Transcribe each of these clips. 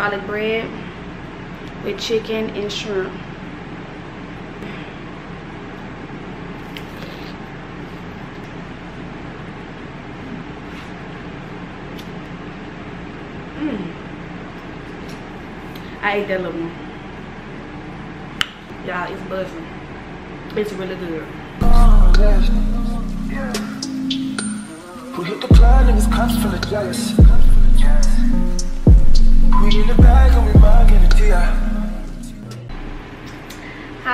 garlic bread with chicken and shrimp. Mm. I ate that little one. Y'all, it's buzzing. It's really good. Oh, yeah. Hit the plan and cops jealous. Hi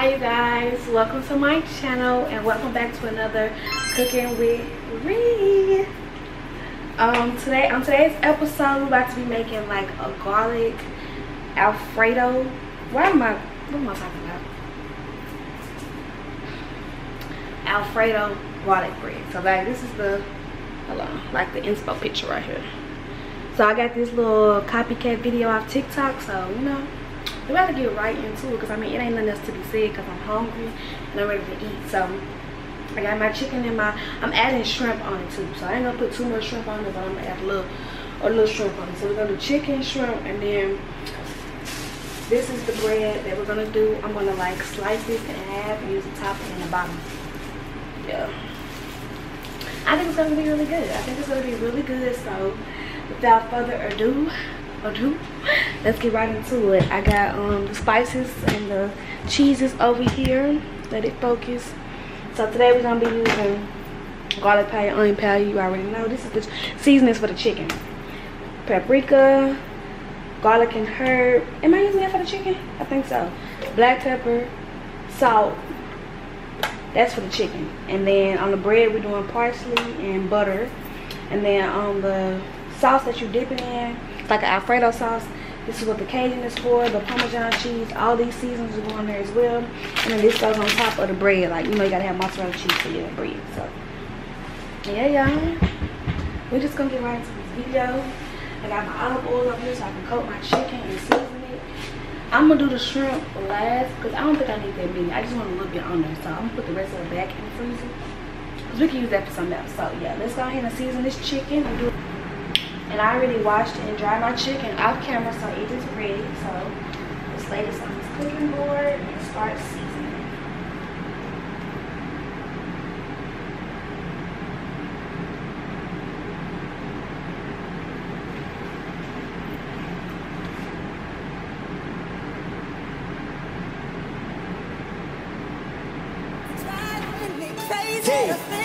you guys, welcome to my channel and welcome back to another cooking with Ri. Um today on today's episode we're about to be making like a garlic alfredo. Why am I what am I talking about? Alfredo garlic bread. So like this is the hold on, like the inspo picture right here. So I got this little copycat video off TikTok, so you know we got to get right into it because I mean it ain't nothing else to be said because I'm hungry and I'm ready to eat. So I got my chicken and my I'm adding shrimp on it too. So I ain't gonna put too much shrimp on it, but I'm gonna add a little a little shrimp on it. So we're gonna do chicken, shrimp, and then this is the bread that we're gonna do. I'm gonna like slice this in half and use the top and the bottom. Yeah. I think it's gonna be really good. I think it's gonna be really good. So without further ado, ado, let's get right into it. I got um the spices and the cheeses over here. Let it focus. So today we're gonna be using garlic powder, onion powder. You already know this is the seasonings for the chicken. Paprika, garlic and herb. Am I using that for the chicken? I think so. Black pepper, salt. That's for the chicken. And then on the bread we're doing parsley and butter. And then on the sauce that you're dipping in, like an Alfredo sauce, this is what the Cajun is for, the Parmesan cheese, all these seasons are going in there as well. And then this goes on top of the bread. Like, you know, you gotta have mozzarella cheese for your bread. So, yeah, y'all. We're just gonna get right into this video. I got my olive oil up here so I can coat my chicken and season it. I'm gonna do the shrimp last because I don't think I need that many. I just want a little bit on there. So I'm gonna put the rest of it back in the freezer. Because we can use that for something else. So, yeah, let's go ahead and season this chicken and do it and I already washed and dried my chicken off camera so it is ready so let's lay this on this cooking board and start seasoning. Yeah, yeah,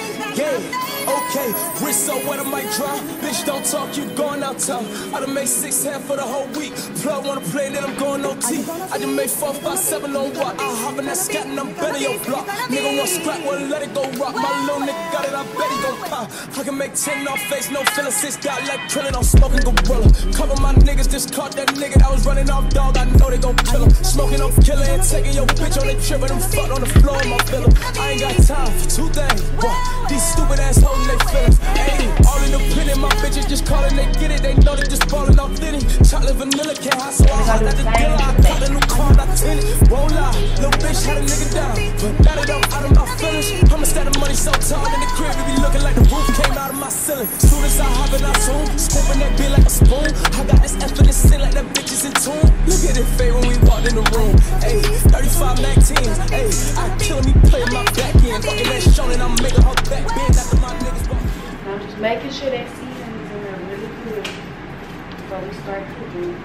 okay. Wrist so wet, I might drop. Bitch, don't talk, you going out tough. I done made six half for the whole week. Plug wanna play, then I'm going OT. I done made four, five, seven on what? I hop in that scat and I'm better your block. Nigga want scrap, well let it go rock. My little nigga got it, I bet he gon' pop. I can make ten off face, no feeling. Six got like krillin', I'm smoking gorilla. Cover my niggas just caught that nigga that was running off dog. I know they gon' kill him. Smoking, I'm killing and taking your bitch on the trip, and I'm fucked on the floor in my villa. I ain't got time for two things. These stupid ass hoes, they feelings. All independent, my bitches just calling, they get it. They know they just ballin' off thin Chocolate vanilla can't hide, so I hopped at the dealer. I caught a new car, not tinted. Won't lie, little bitch had a nigga down. But now they don't out of my feelings. I'ma stack the money so tall in the crib, it be looking like the roof came out of my ceiling. Soon as I hop in, I zoom, scooping that beer like a spoon. I got this in the sin like that bitch is in tune. Look at it fade when we walked in the room. Ayy, 35 Mac 10s. Start cooking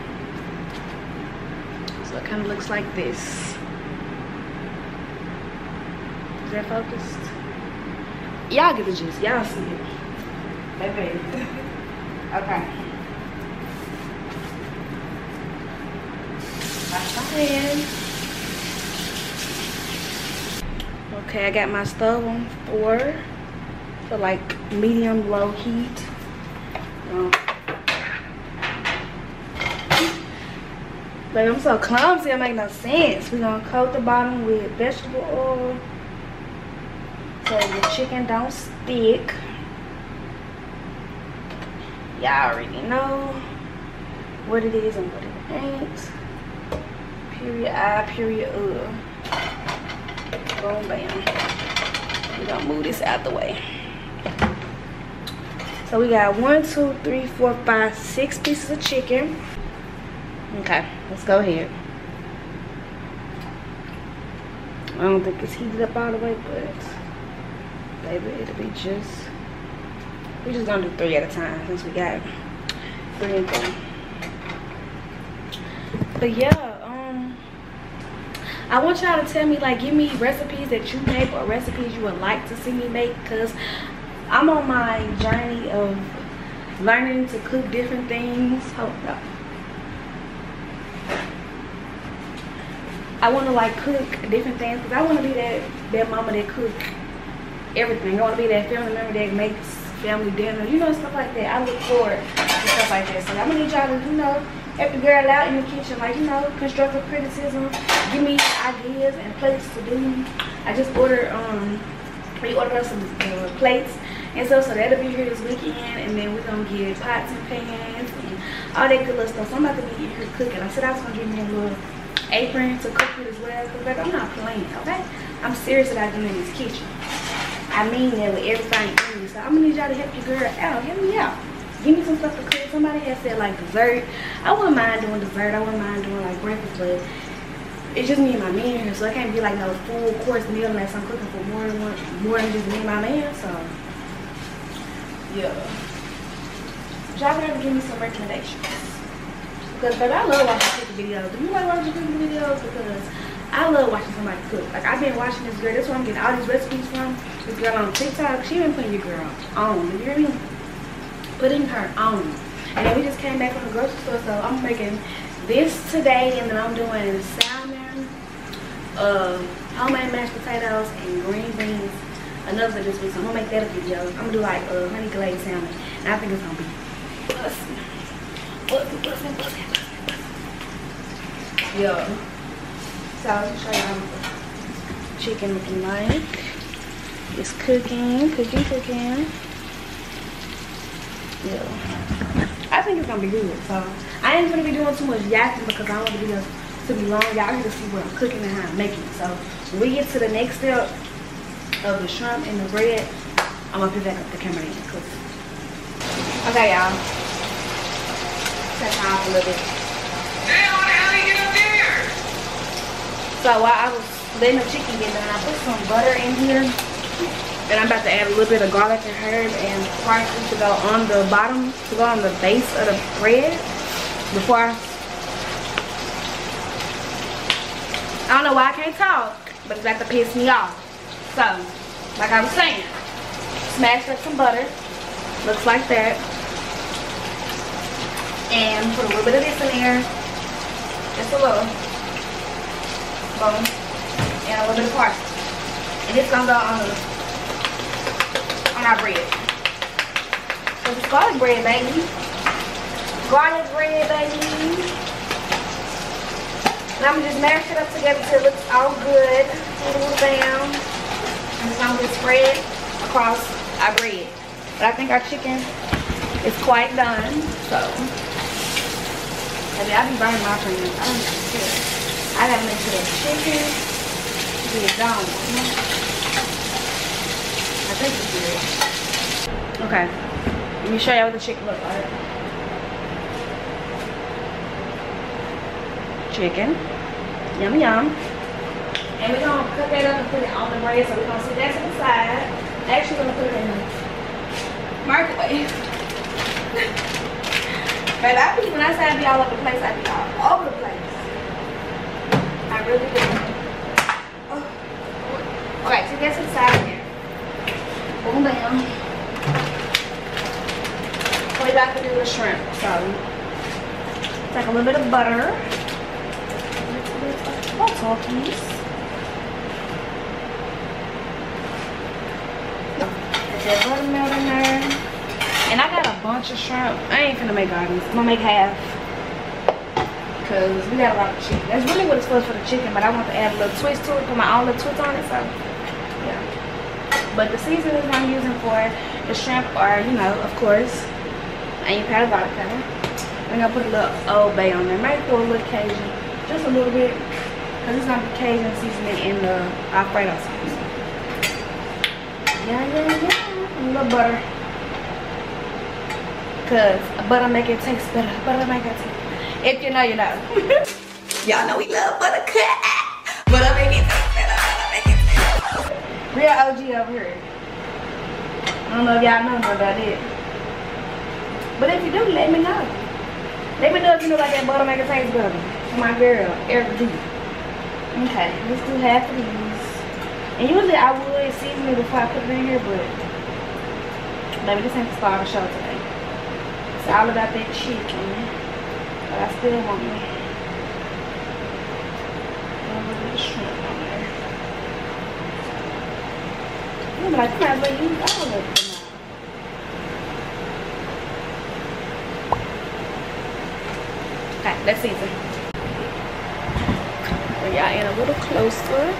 so it kind of looks like this. Is that focused? Y'all get the gist y'all see it. Baby okay. Wash my hands okay i got my stove on four for like medium low heat. Um, but i'm so clumsy. It make no sense. We're gonna coat the bottom with vegetable oil. So the chicken don't stick. Y'all already know what it is and what it ain't. Period i period uh boom bam. We're gonna move this out the way. So we got one two three four five six pieces of chicken Okay, let's go ahead. I don't think it's heated up all the way, but baby, it'll be just, we're just gonna do three at a time since we got three and three. But yeah, um, I want y'all to tell me, like, give me recipes that you make or recipes you would like to see me make because I'm on my journey of learning to cook different things. Hold up. I want to like cook different things because I want to be that that mama that cook everything. I want to be that family member that makes family dinner, you know, stuff like that. I look forward to stuff like that. So I'm gonna need y'all to, you know, help the girl out in the kitchen, like you know, constructive criticism, give me ideas and plates to do. I just ordered um, we ordered some uh, plates and so so that'll be here this weekend, and then we're gonna get pots and pans and all that good little stuff. So I'm about to be here cooking. I said I was gonna give me a little apron to cook with as well. Cause baby, I'm not playing, okay? I'm serious about doing this kitchen. I mean that with everything in me. So I'm gonna need y'all to help your girl out. Help me out. Give me some stuff to cook. Somebody has said like dessert. I wouldn't mind doing dessert. I wouldn't mind doing like breakfast, but it's just me and my man here, so it can't be like no full course meal unless I'm cooking for more than one, more than just me and my man. So yeah, y'all gotta give me some recommendations. Because baby, I love watching cooking videos. Do you like watching cooking videos? Because I love watching somebody cook. Like I've been watching this girl. That's where I'm getting all these recipes from. This girl on TikTok. She been putting your girl on. You hear me? Putting her on. And then we just came back from the grocery store, so I'm making this today, and then I'm doing salmon, uh, homemade mashed potatoes, and green beans. Another this week, so I'm gonna make that a video. I'm gonna do like uh, honey glazed salmon, and I think it's gonna be busting. Yeah. So I'll show y'all chicken looking like. It's cooking, cooking, cooking. Yeah. I think it's gonna be good. So I ain't gonna be doing too much yakking because I don't want the video to be long. Y'all get to see what I'm cooking and how I'm making. So when we get to the next step of the shrimp and the bread, I'm gonna pick back up the camera. Okay, y'all. A little bit. So while I was letting the chicken get done, I put some butter in here. And I'm about to add a little bit of garlic and herb and parsley to go on the bottom, to go on the base of the bread. Before I, I don't know why I can't talk, but it's about to piss me off. So, like I was saying, smash up some butter. Looks like that. And put a little bit of this in there. Just a little. Boom. And a little bit of parsley. And it's gonna go on the on our bread. So it's garlic bread, baby. Garlic bread, baby. And I'm gonna just mash it up together till it looks all good. A Little down. And it's gonna spread across our bread. But I think our chicken is quite done. So, maybe I'll be burning my fingers. I don't care. I gotta make sure that chicken is done. You know? I think it's good. Okay. Let me show you what the chicken looks like. Chicken. Yum yum. And we're gonna cut that up and put it on the bread. So we're gonna sit that to the side. Actually we're gonna put it in the microwave. Baby, I be when I say I be all over the place, I be all over the place. I really do. Oh. Okay, so that's inside there. Boom bam. We about to do the shrimp. So take a little bit of butter. Don't talk, please. Put that buttermilk in there. And I got a bunch of shrimp. I ain't finna make all these. I'm gonna make half. Cause we got a lot of chicken. That's really what it's for for the chicken, but I want to add a little twist to it, put my own little twist on it, so yeah. But the seasonings I'm using for the shrimp are, you know, of course, onion powder, garlic powder. I'm gonna put a little Old Bay on there. Maybe pour a little Cajun, just a little bit, cause it's gonna be Cajun seasoning in the Alfredo sauce. Yeah, yeah, yeah. And a little butter. Cause butter make it taste better. Butter make it taste. if you know, you know. Y'all know we love buttercut. But I make it taste better. Real OG over here. I don't know if y'all know about it. But if you do, let me know. Let me know if you know about that butter maker taste butter. Oh my girl, Erica D. Okay, let's do half of these. And usually I would season it before I put it in here, but maybe this ain't the star of the show today. It's all about that chicken. But I still want me. A little bit of shrimp on there. I'm like, you might as all of now. Okay, let's season. Bring y'all in a little closer.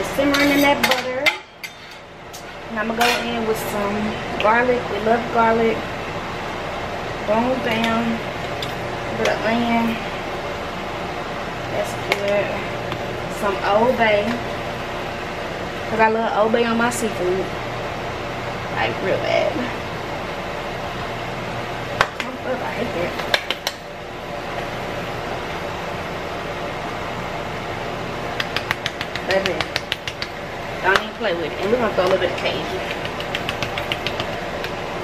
It's simmering in that butter. And I'm gonna go in with some garlic. We love garlic. Bone down. Of onion. That's good. Some Old Bay. Cause I love Old Bay on my seafood. Like real bad. I hate that. That's it. Don't even play with it. And we're gonna throw a little bit of Cajun.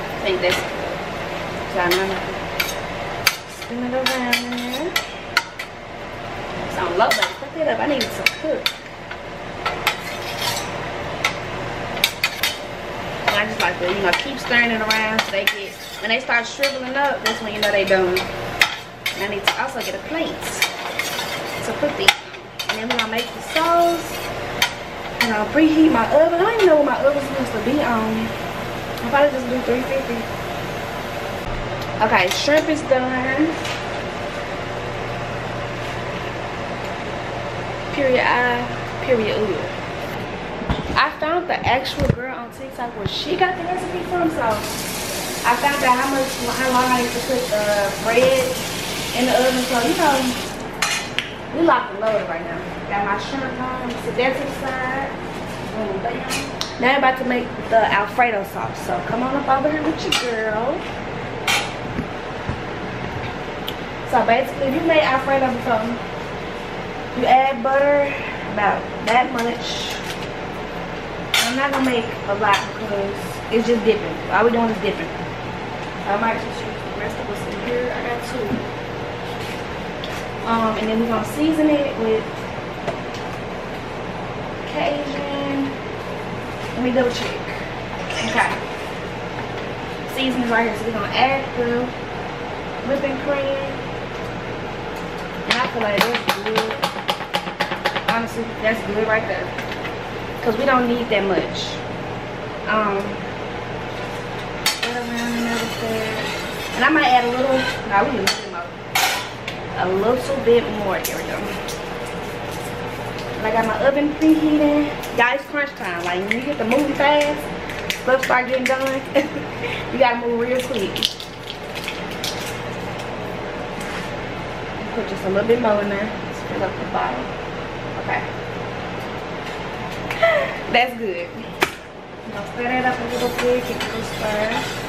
I think that's. So I'm gonna spin it around in there. It's on low, but cook it up. I need it to cook. I just like to, you know, keep stirring it around so they get, when they start shriveling up, that's when you know they done. And I need to also get a plate to put these and then we're gonna make the sauce. And I'll preheat my oven. I don't even know what my oven's supposed to be on. I'll probably just do 350. Okay, shrimp is done. Period I, period ooh. I found the actual girl on TikTok where she got the recipe from, so I found out how much, how long I need to put the bread in the oven. So, you know, we locked and loaded right now. Got my shrimp on, the side. Oh, Bam. Now I'm about to make the Alfredo sauce. So come on up over here with your girl. So basically, you made Alfredo before, you add butter about that much. I'm not gonna make a lot because it's just dipping. All we're doing is dipping. I might just use the rest of what's in here. I got two. Um, and then we're gonna season it with Cajun. Let me double check. Okay. Seasoning right here. So we're gonna add the whipping cream. And I feel like that's good. Honestly, that's good right there. Cause we don't need that much. Um and I might add a little, no, we need a little bit more. Here we go. I got my oven preheating. Guys, crunch time. Like when you get to move fast, stuff start getting done. you gotta move real quick. Put just a little bit more in there. Fill up the bottom. Okay. That's good. Stir up a little bit, get.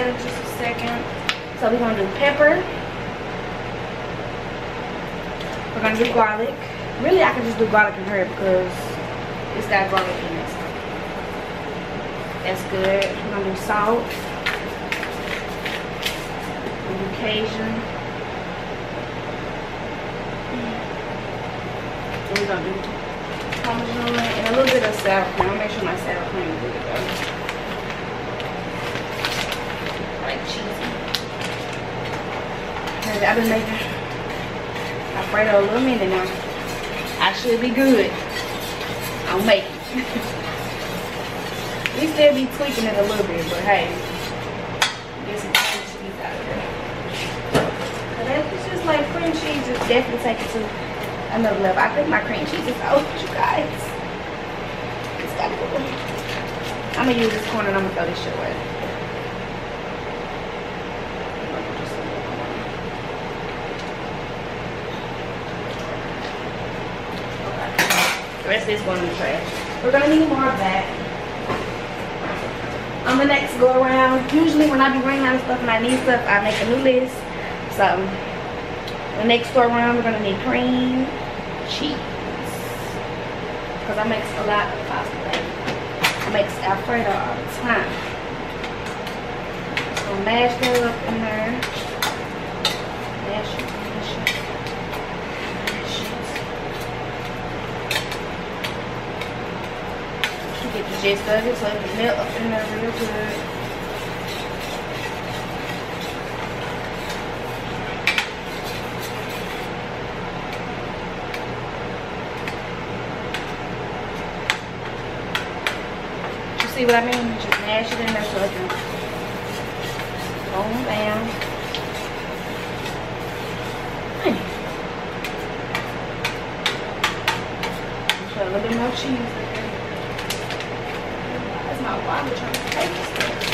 that in just a second. So we're gonna do pepper. We're gonna do garlic. Really, I can just do garlic and herb because it's got garlic in it. That's good. We're gonna do salt. Gonna do Cajun. And we're gonna do Parmesan and a little bit of sour cream. I'll make sure my sour cream is good. I've been making Alfredo a little minute now. I should be good. I'll make it. we still be tweaking it a little bit, but hey, get some cheese out. It's just like cream cheese is definitely taking to another level. I think my cream cheese is out, you guys. It's got to go. I'm gonna use this corner and I'm gonna throw this shit away. Rest is going in the trash. We're gonna need more of that. On the next go around, usually when I be running out of stuff and I need stuff, I make a new list. So the next go around, we're gonna need cream, cheese. Cause I make a lot of pasta. I make Alfredo all the time. So mash that up in there. Mash it, mash it, mash it. You get the gist of it so it can up in there real good. You see what I mean? Just mash it in there so it can bam. Hey. Put a little bit more cheese in there. That's not why we're trying to take this stuff.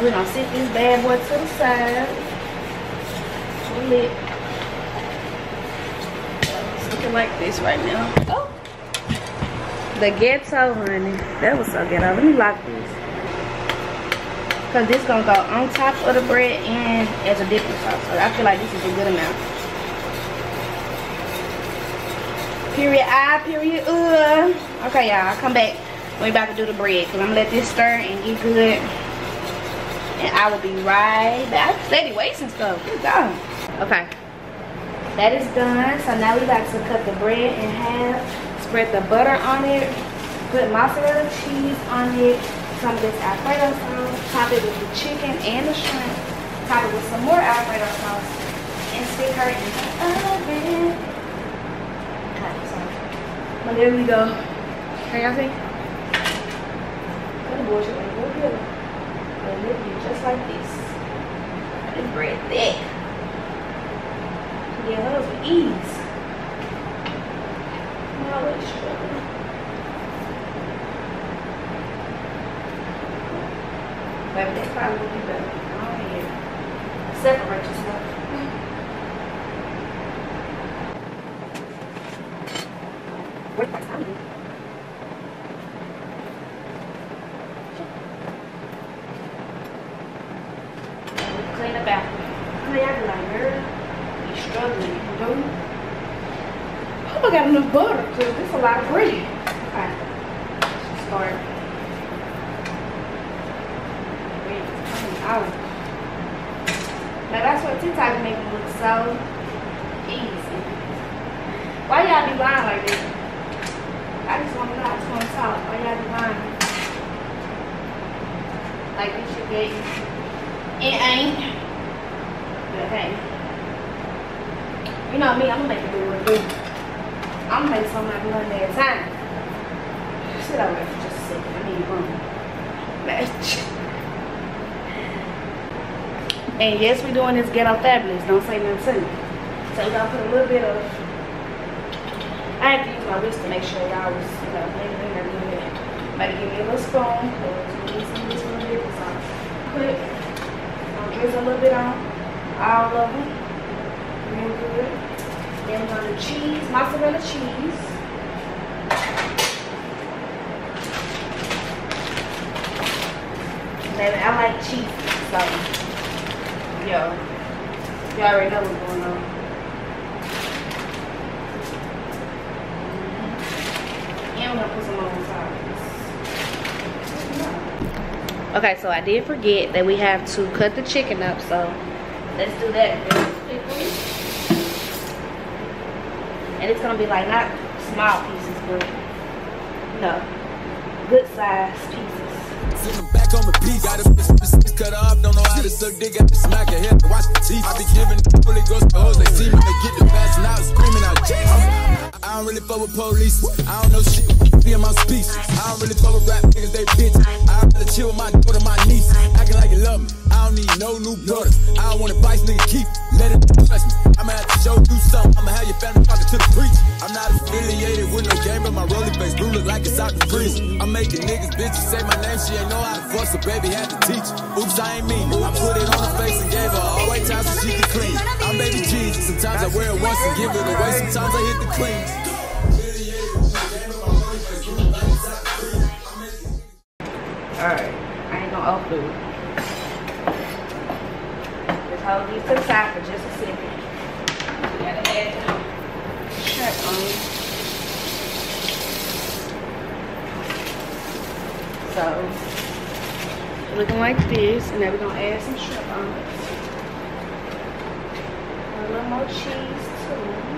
We're gonna sit this bad boy to the side. Pull it. It's looking like this right now. Oh. The ghetto, honey. That was so ghetto. Let me lock this. Cause this gonna go on top of the bread and as a dipping sauce. So I feel like this is a good amount. Period I, period uh. Okay, y'all, come back. We about to do the bread. Cause I'm gonna let this stir and get good. And I will be right back. Steady wasting stuff. Good God. Okay. That is done. So now we like to cut the bread in half. Spread the butter on it. Put mozzarella cheese on it. Some of this Alfredo sauce. Top it with the chicken and the shrimp. Top it with some more Alfredo sauce. And stick her in the oven. Okay, there we go. Can y'all see? Good bullshit. Look good. And it'll be just like this. It's bread thick. Yeah, those with ease. I'm always struggling. Maybe this probably would be better. Oh yeah. Separate yourself. What the time? Clean the bathroom. I know y'all be like, girl, you struggling. I hope I got enough butter, because is a lot of bread. Okay. Let's start. Bread is coming out. Now that's what TikTok make me look so easy. Why y'all be lying like this? I just want to know, I just want to talk. Why y'all be lying? Like this shit get it ain't. Hey. You know me, I'm gonna make it do what it do. I'm gonna make something I do one day at a time. Sit over there for just a second. I need room. And yes, we're doing this ghetto fabulous. Don't say nothing to me. So we're gonna put a little bit of I have to use my wrist to make sure y'all was, you know, maybe in there a little bit. Might give me a little spoon, or some of this little bit of sauce. Put I'll drizzle a little bit on all of them. Real good. Then we're gonna cheese, mozzarella cheese. Baby, I like cheese, so yo, you already know what's going on. Mm-hmm. And we're gonna put some on. Okay, so I did forget that we have to cut the chicken up, so let's do that. And it's gonna be like not small pieces, but no, good size pieces. Back on my piece. Got a bitch cut off, don't know how to suck dick, got to smack her head, watch the teeth. I be giving Ghost they get the screaming out, I don't really fuck with police, I don't know shit, be in my speech. I don't really fuck with rap niggas, they bitch. I rather chill with my daughter, my niece, acting like you love me. I don't need no new brothers, I don't want advice, nigga, keep, let it me. I'ma have to show you something. I'ma have your family talking to the preacher. I'm not affiliated with no game, but my rolling face blue look like it's out the prison. I'm making niggas bitches say my name. She ain't know how to force a baby, had to teach. Her. Oops, I ain't mean. I put it on her face and gave her all white time so she could clean. I'm baby Jesus. Sometimes I wear it once and give it away. Sometimes I hit the clean. All right, I ain't gonna upload these to the side for just a second. We gotta add the shrimp on. So, looking like this, and then we're gonna add some shrimp on it. A little more cheese too.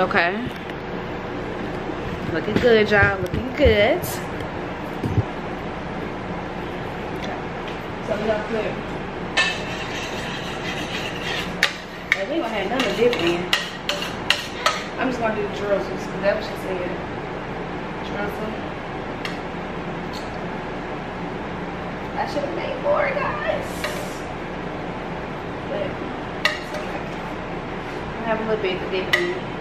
Okay. Looking good, y'all. Looking good. So we got clear. And we gonna have none of dip in. I'm just gonna do the drizzles because that's what she said. Drizzle. I should have made more, guys. But it's okay. I have a little bit to dip in.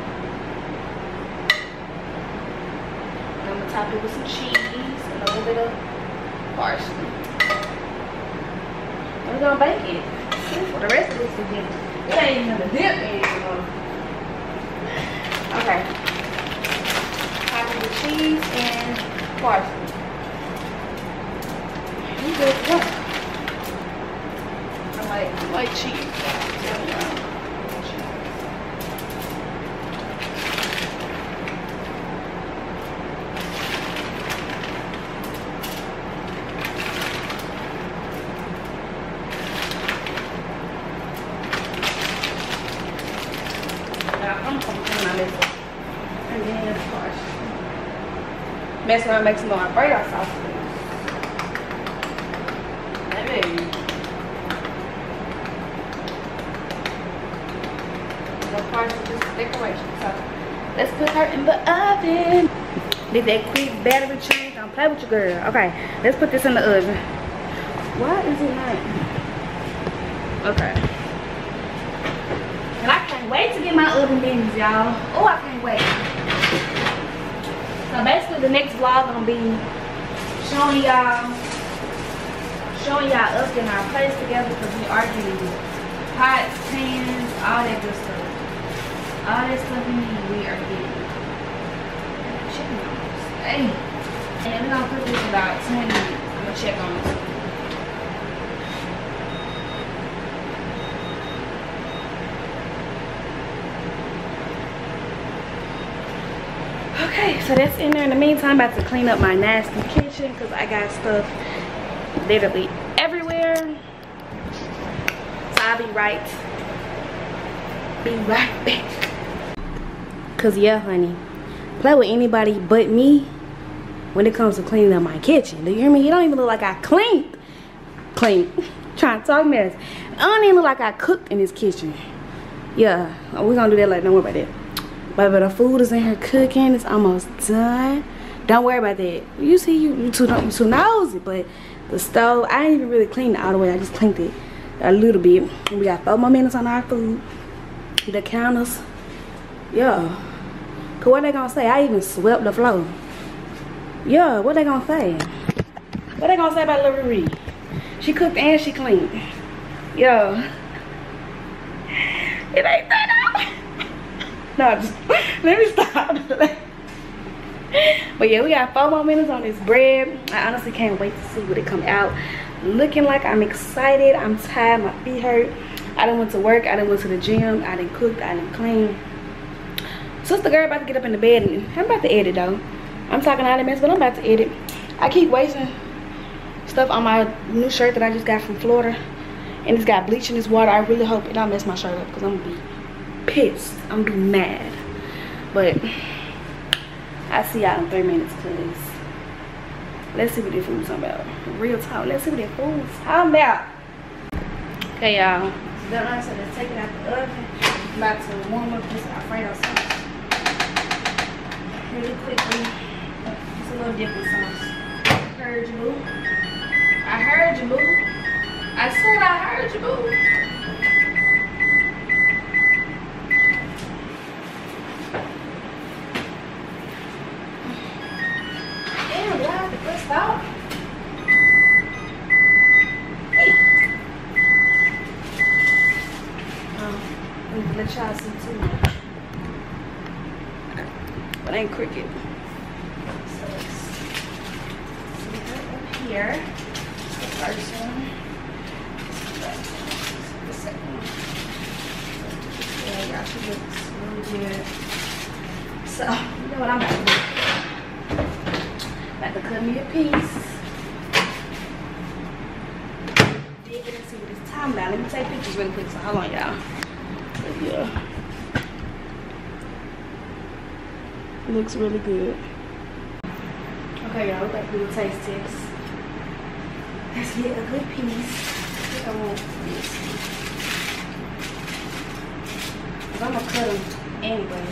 I'm gonna top it with some cheese and a little bit of parsley. And we're gonna bake it. For the rest of this is dip. It ain't even a dip anymore. Okay. Top it with cheese and parsley. We good go. I like, I like cheese. I'm telling y'all. Now, I'm gonna put my list. And then, of course, mess around, make some more Alfredo sauce. Maybe. Of course, it's just decoration. So, let's put her in the oven. Did that quick battery change? Don't play with your girl. Okay, let's put this in the oven. Why is it not? Okay. And I can't wait to get my oven mittens, y'all. Oh, I can't wait. The next vlog gonna be showing y'all showing y'all us in our place together because we are getting pots, pans, all that good stuff. All that stuff we need, we are getting. Chicken. Hey. And we're gonna cook this about 20 minutes. I'm gonna check on this. Okay, so that's in there. In the meantime, I'm about to clean up my nasty kitchen because I got stuff literally everywhere. So I'll be right, be right back. Cause yeah, honey, play with anybody but me when it comes to cleaning up my kitchen. Do you hear me? You don't even look like I cleaned, clean. Trying to talk mess. I don't even look like I cooked in this kitchen. Yeah, we're gonna do that later. Don't worry about that. But the food is in here cooking. It's almost done. Don't worry about that. You see, you, you too you too nosy. But the stove, I didn't even really clean it all the way. I just cleaned it a little bit. We got four more minutes on our food. The counters, yeah. Cause what they gonna say? I even swept the floor. Yeah, what they gonna say? What they gonna say about Lil? She cooked and she cleaned. Yeah. It ain't that. No, just let me stop. but yeah, we got four more minutes on this bread. I honestly can't wait to see what it come out. Looking like I'm excited. I'm tired. My feet hurt. I didn't went to work. I didn't went to the gym. I didn't cook. I didn't clean. Sister girl about to get up in the bed and I'm about to edit though. I'm talking all that mess, but I'm about to edit. I keep wasting stuff on my new shirt that I just got from Florida. And it's got bleach in this water. I really hope it don't mess my shirt up because I'm gonna be pissed. I'm gonna be mad. But I see y'all in three minutes, please. Let's see what this food's about. Real talk. Let's see what this food's talking about. Okay, y'all. So let's take it out the oven. About to warm up this Alfredo sauce. Really quickly. It's a little different sauce. I Heard you, boo. I heard you, boo. I said I heard you, boo. Damn, why the Stop. Um, let y'all see too. But ain't cricket. So let's see her up here. The first one. The second one. Yeah, y'all, she looks really good. So, you know what I'm about to do? About to cut me a piece. Dig it and see what it's time now. Let me take pictures really quick. So hold on, y'all. But yeah. Looks really good. Okay, y'all, we're about to do a taste test. Let's get a good piece. I want this. Cause I'm gonna cut them anyway.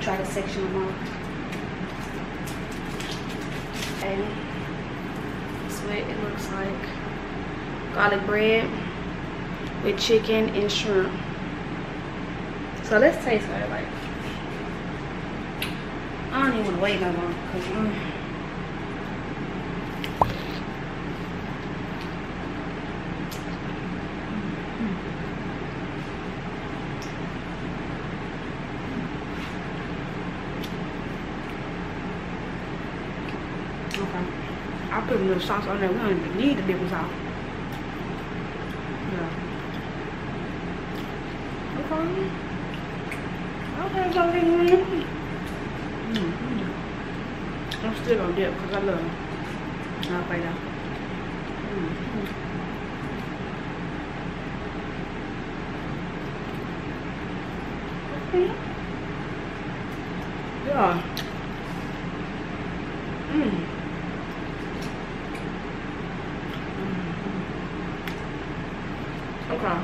Try to section them off. Okay. That's what it looks like. Garlic bread with chicken and shrimp. So let's taste it. Like, I don't even want to wait no long because. Mm, Okay. I put a little sauce on there. We don't even need the different sauce. Yeah. Okay. Okay, so then. Mm-hmm. I'm still gonna dip because I love them. I'll find out. Mm-hmm. Okay. Yeah. Mm. Okay.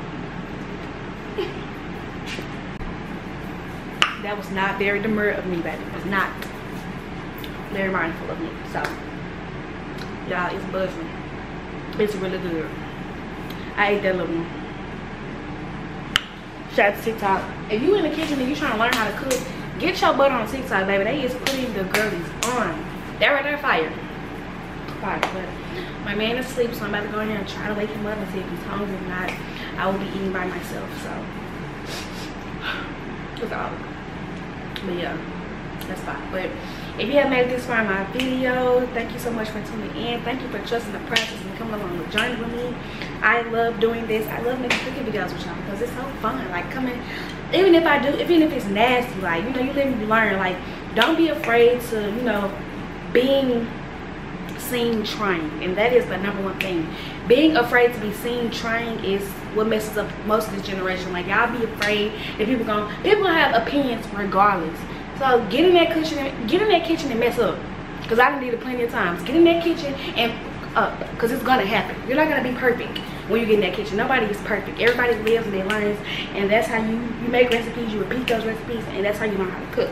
That was not very demure of me, baby. It was not very mindful of me. So, y'all, it's buzzing. It's really good. I ate that little one. Shout out to TikTok. If you in the kitchen and you trying to learn how to cook, get your butt on TikTok, baby. They is putting the girlies on. That right there, fire. Fire. But my man is asleep, so I'm about to go in here and try to wake him up and see if he's hungry or not. I will be eating by myself, so. All. But yeah, that's fine. But if you have made this far in my video, thank you so much for tuning in. Thank you for trusting the process and coming along the journey with me. I love doing this. I love making cooking videos with y'all because it's so fun. Like coming, even if I do, even if it's nasty, like, you know, you and you learn. Like, don't be afraid to, you know, being seen trying. And that is the number one thing. Being afraid to be seen trying is what messes up most of this generation. Like, y'all be afraid that people gonna, people gonna have opinions regardless. So get in that kitchen, and, get in that kitchen and mess up. Cause I done did plenty of times. Get in that kitchen and up, cause it's gonna happen. You're not gonna be perfect when you get in that kitchen. Nobody is perfect. Everybody lives and they learns, and that's how you you make recipes. You repeat those recipes, and that's how you learn how to cook.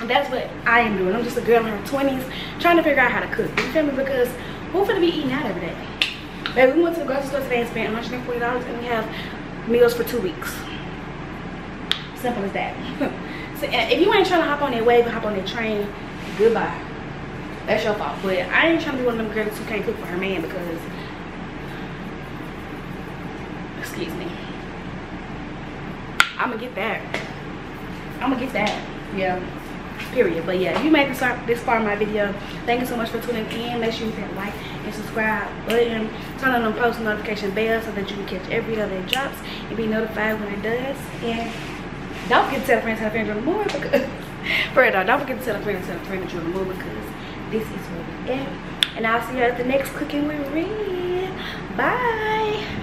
And that's what I am doing. I'm just a girl in her 20s trying to figure out how to cook. You feel me? Because who finna be eating out every day? Baby, we went to the grocery store today and spent $140 and we have meals for two weeks. Simple as that. so eh, if you ain't trying to hop on that wave and hop on that train, goodbye. That's your fault. But I ain't trying to be one of them girls who can't cook for her man because excuse me. I'ma get that. I'ma get that. Yeah period but yeah if you made this far, this far in my video thank you so much for tuning in make sure you hit like and subscribe button turn on the post notification bell so that you can catch every other drops and be notified when it does and don't forget to tell a friend tell a friend you're the movie because for real don't forget to tell a friend tell a friend you're the movie because this is where we at and i'll see you at the next cooking with Reed. bye